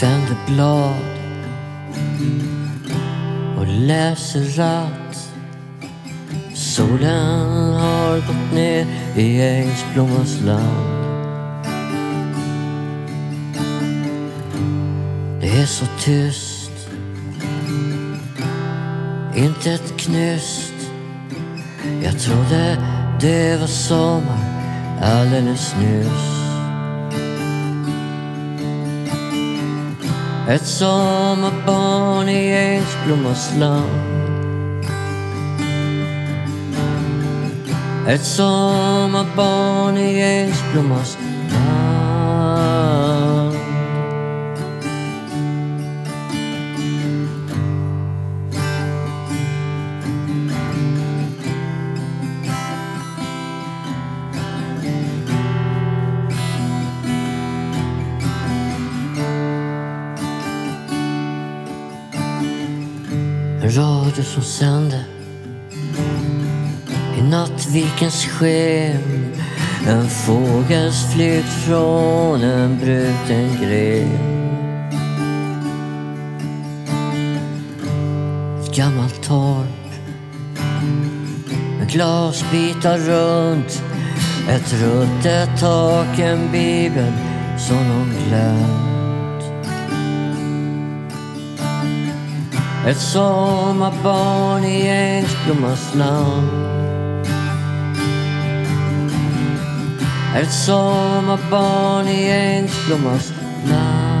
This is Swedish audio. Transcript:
vänder blad och läser att solen har gått ner i ängsblommans land. Det är så tyst, inte ett knyst. Jag trodde det var sommar alldeles nyss. Ett sommarbarn i ängsblommans land. Ett sommarbarn i En radio som sände i nattvikens sken en fågels flykt från en bruten gren. Ett gammalt torp med glasbitar runt ett ruttet tak, en bibel som någon glömt. Ett sommarbarn i ängsblommans land. Ett sommarbarn i ängsblommans land.